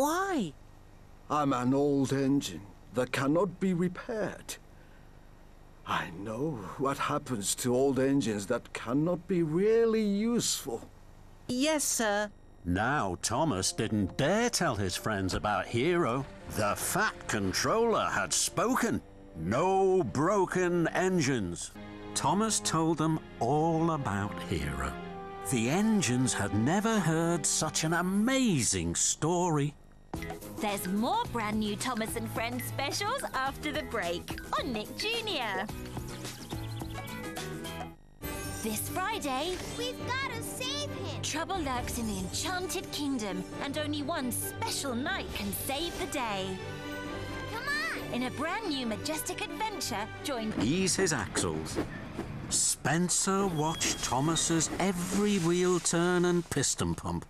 Why? I'm an old engine that cannot be repaired. I know what happens to old engines that cannot be really useful. Yes, sir. Now Thomas didn't dare tell his friends about Hero. The Fat Controller had spoken. No broken engines. Thomas told them all about Hero. The engines had never heard such an amazing story. There's more brand new Thomas and Friends specials after the break on Nick Jr. This Friday, We've got to save him. trouble lurks in the Enchanted Kingdom, and only one special knight can save the day. Come on. In a brand new majestic adventure, join Ease his axles. Spencer watched Thomas's every wheel turn and piston pump.